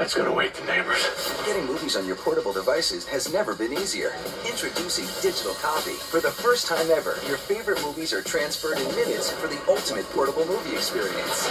That's gonna wake the neighbors. Getting movies on your portable devices has never been easier. Introducing Digital Copy. For the first time ever, your favorite movies are transferred in minutes for the ultimate portable movie experience.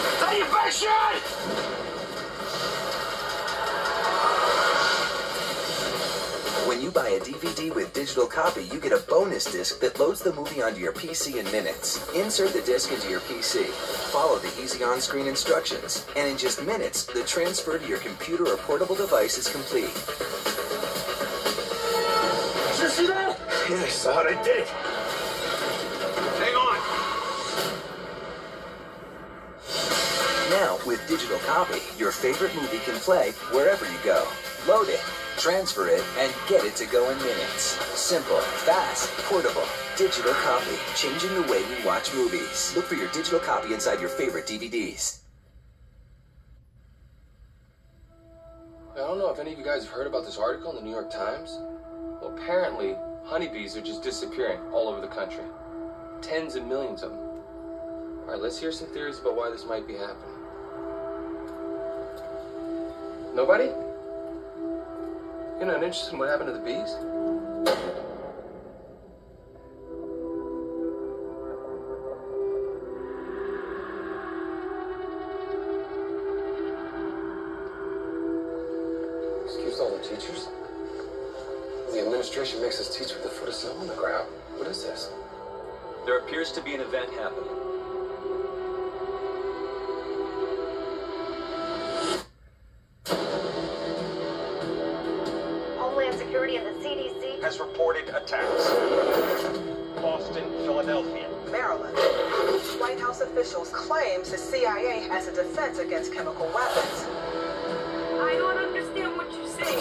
When you buy a DVD with digital copy, you get a bonus disc that loads the movie onto your PC in minutes. Insert the disc into your PC, follow the easy on screen instructions, and in just minutes, the transfer to your computer or portable device is complete. Did you see that? Yeah, I saw it. I did. Hang on. Now, with digital copy, your favorite movie can play wherever you go. Load it, transfer it, and get it to go in minutes. Simple, fast, portable. Digital copy, changing the way we watch movies. Look for your digital copy inside your favorite DVDs. I don't know if any of you guys have heard about this article in the New York Times. Well, apparently, honeybees are just disappearing all over the country. Tens of millions of them. All right, let's hear some theories about why this might be happening. Nobody? You're not interested in what happened to the bees? Excuse all the teachers? The administration makes us teach with the foot of snow on the ground. What is this? There appears to be an event happening. Has reported attacks. Boston, Philadelphia. Maryland. White House officials claims the CIA has a defense against chemical weapons. I don't understand what you're saying.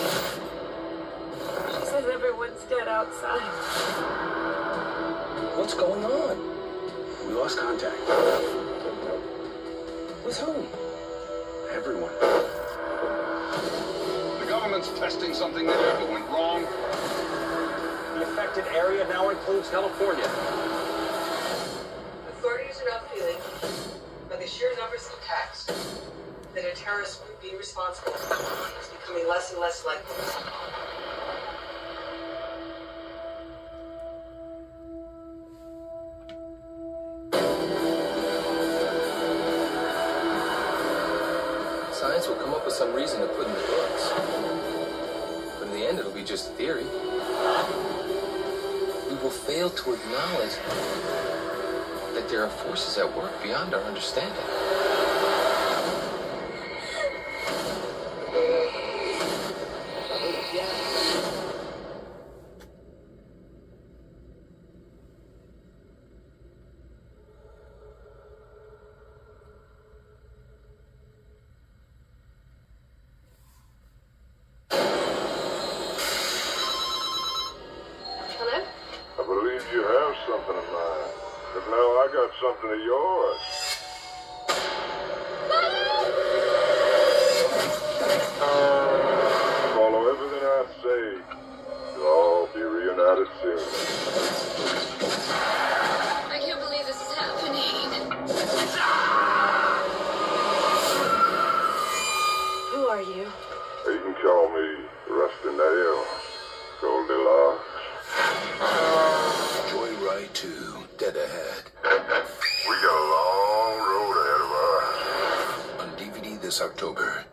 She says everyone's dead outside. What's going on? We lost contact. With whom? Everyone. The government's testing something that never went wrong. The affected area now includes California. Authorities are not feeling, by the sheer numbers of attacks, that a terrorist group being responsible is becoming less and less likely. Science will come up with some reason to put in the books. But in the end, it'll be just theory. Will fail to acknowledge that there are forces at work beyond our understanding. Hello? I believe you have something of mine. But now I got something of yours. Follow everything I say. You'll all be reunited soon. I can't believe this is happening. Who are you? You can call me Rusty Nail. Goldilocks. Joyride 2, dead ahead. We got a long road ahead of us. On DVD this October.